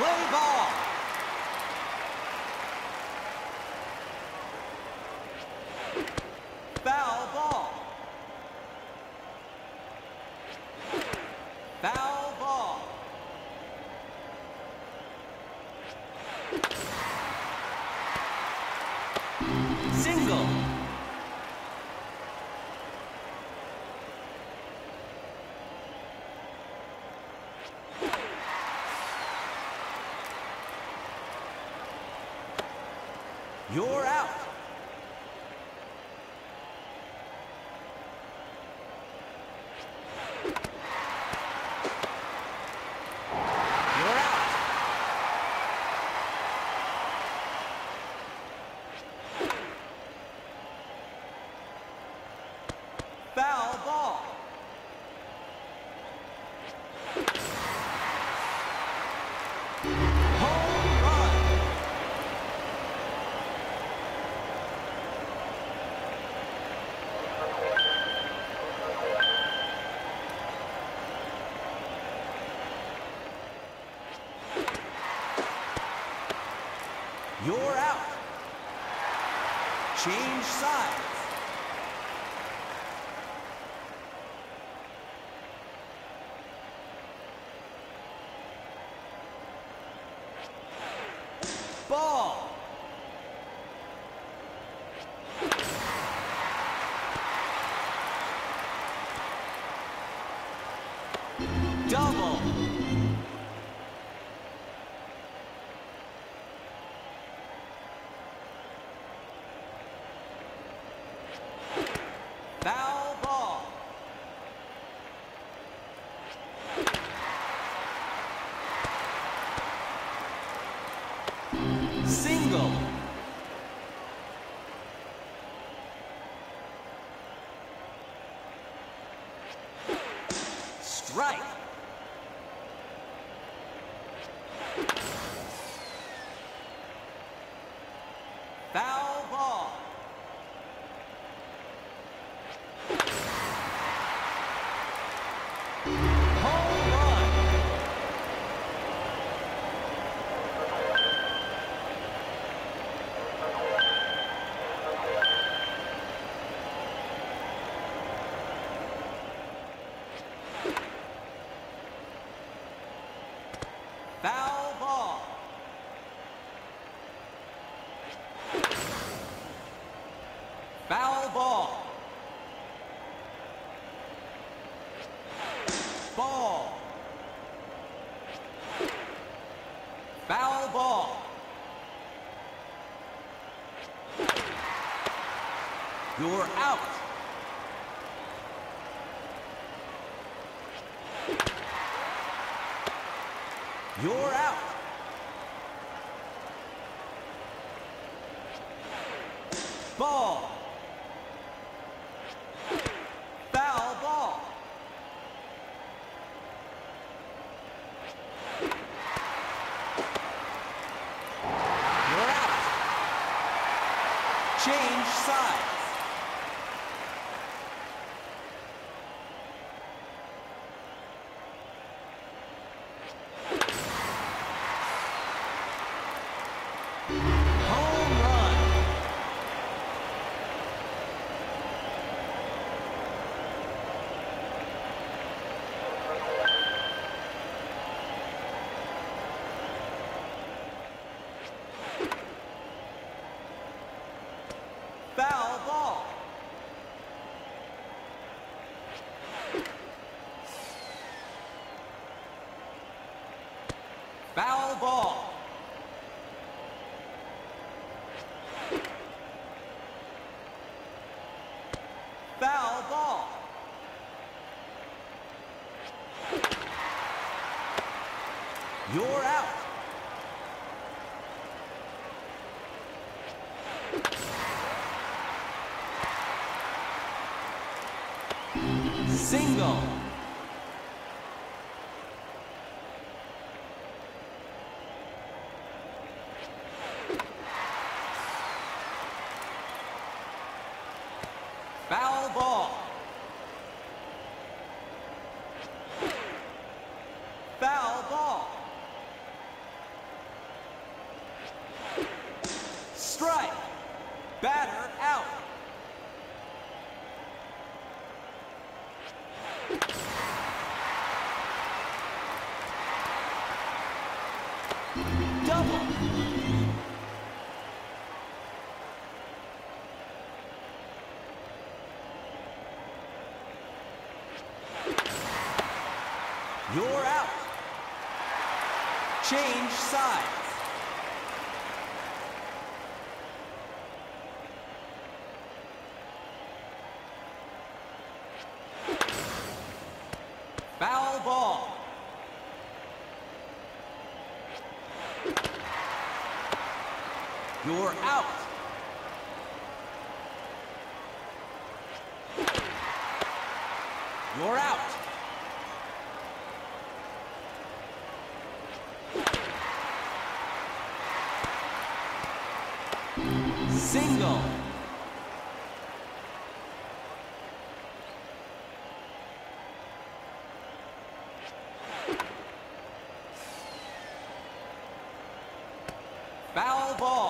Play ball. You're out. Change sides. Ball. Double. Foul ball. Single. Ball. Foul ball. You're out. You're out. Ball. Foul ball. You're out. Change sides. You're out. Single. You're out. Change sides. Foul ball. You're out. You're out. Single. Foul ball.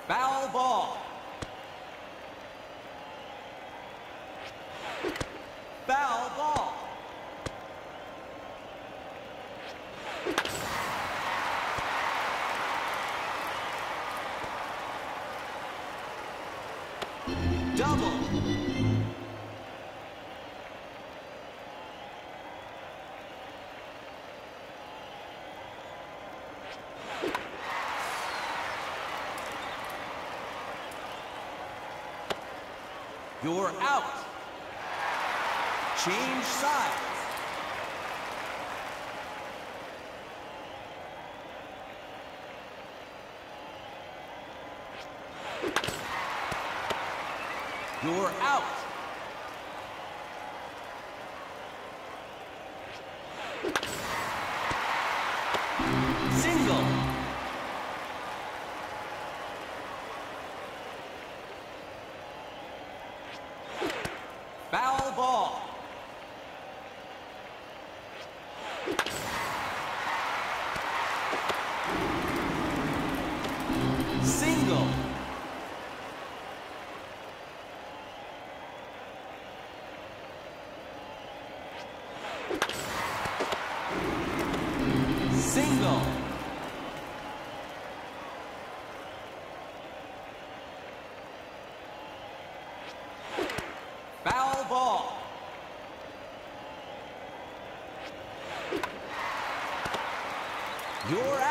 Foul ball. Foul ball. Double. You're out. Change sides. You're out. Single. Foul ball. You're out.